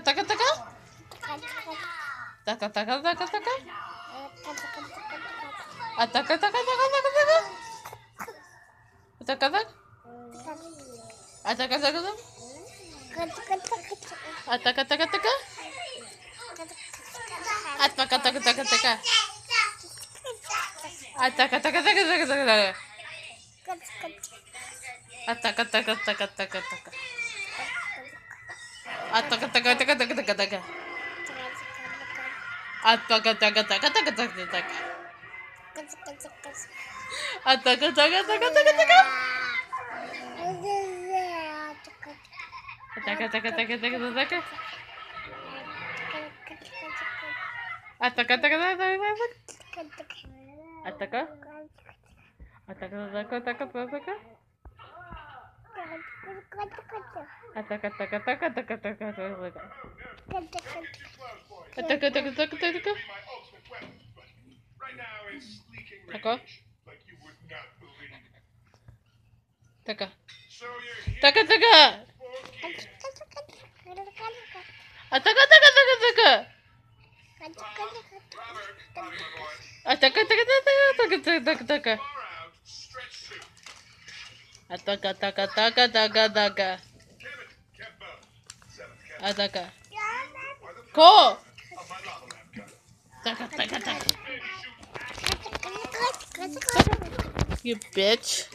タカタカ？タカタカタカタカ？タカあタカタカタカ？タカタカタカタカ？あタカタカタカタカタカタカ？あタカタカタカタカ？あタカタカタカタカタカ？あタカタカタカタカタカ？Taka taka taka taka. My ultimate weapon, but right now it's leaking Taka. radiation like you would not believe. Taka. So you're here Taka Ataka, ataka, ataka, ataka, ataka. Ataka. Go! Ataka, ataka, ataka. You bitch.